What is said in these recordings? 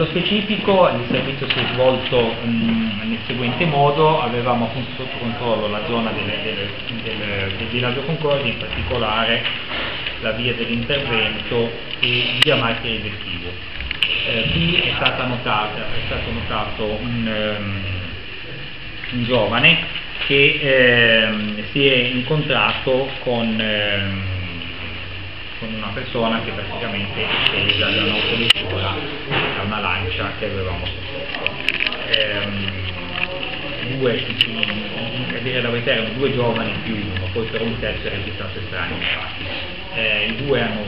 nello specifico il servizio si è svolto mh, nel seguente modo, avevamo appunto sotto controllo la zona del, del, del, del villaggio Concordia, in particolare la via dell'intervento e via Marcheri del Chivo. Eh, qui è, notata, è, stato notato un, um, un giovane che eh, si è incontrato con... Eh, con una persona che praticamente è scesa da un'autovettura una lancia che avevamo sotto. Ehm, due, a dire la verità, erano due giovani più uno, poi per un terzo è registrato estraneo. Eh, I due hanno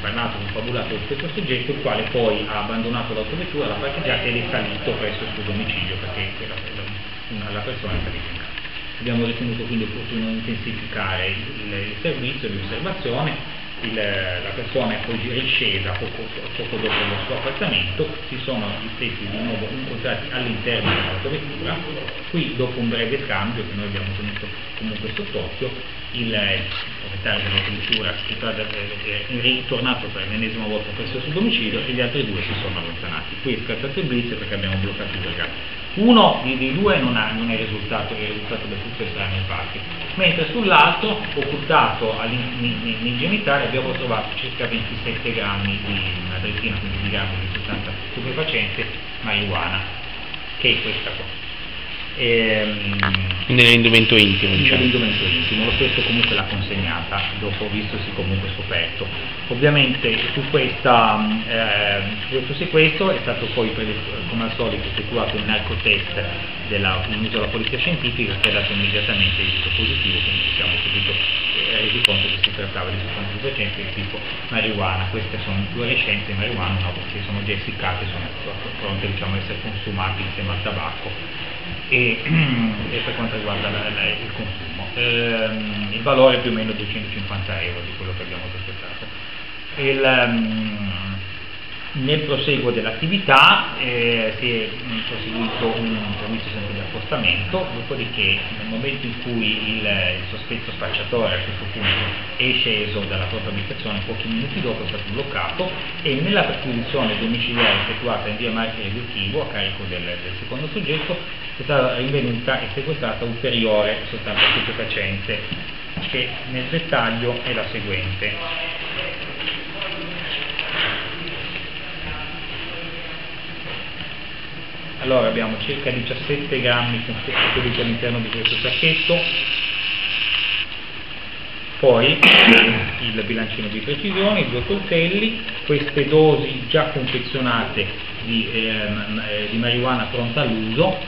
parlato, confabulato di questo soggetto, il quale poi ha abbandonato l'autovettura, l'ha parcheggiata ed è salito presso il suo domicilio perché la, la, la persona è salita in casa. Abbiamo ritenuto quindi opportuno intensificare il, il servizio di osservazione il, la persona è poi riscesa poco, poco, dopo il suo appartamento, si sono gli stessi di nuovo incontrati all'interno dell'autovettura, qui dopo un breve scambio che noi abbiamo tenuto comunque sott'occhio, il, proprietario dell'autovettura è ritornato per l'ennesima volta presso il suo domicilio e gli altri due si sono allontanati. Qui è scattato il blitz perché abbiamo bloccato i ragazzi. Uno dei due non, ha, non è risultato, è risultato del tutto estraneo infatti, mentre sull'altro, occultato nei, genitali, abbiamo trovato circa 27 grammi di madresina, quindi di grammi di sostanza stupefacente marijuana, che è questa qua. Ehm, nell'indumento intimo diciamo. nell'indumento intimo lo stesso comunque l'ha consegnata dopo vistosi comunque scoperto. Ovviamente su, questa, eh, su questo sequestro è stato poi come al solito effettuato un narcotest della, in polizia scientifica che ha dato immediatamente il risultato positivo quindi ci siamo subito eh, resi conto che si trattava di sostanze stupefacenti di tipo marijuana. Queste sono due fluorescenze marijuana no, che sono già essiccate sono pronte diciamo, a essere consumate insieme al tabacco e, e per quanto riguarda la, la, il consumo. Ehm, il valore è più o meno 250 euro di quello che abbiamo sospettato. Il, um, nel proseguo dell'attività eh, si è proseguito un servizio sempre di accostamento, dopodiché nel momento in cui il, il sospetto spacciatore a questo punto è sceso dalla propria abitazione, pochi minuti dopo è stato bloccato e nella perquisizione domiciliare effettuata in via Marcheri del Chivo a carico del, del secondo soggetto è stata rinvenuta e sequestrata ulteriore sostanza stupefacente che nel dettaglio è la seguente. Allora abbiamo circa 17 grammi contenuti all'interno di questo sacchetto. Poi il bilancino di precisione, i due coltelli, queste dosi già confezionate di, ehm, eh, di marijuana pronta all'uso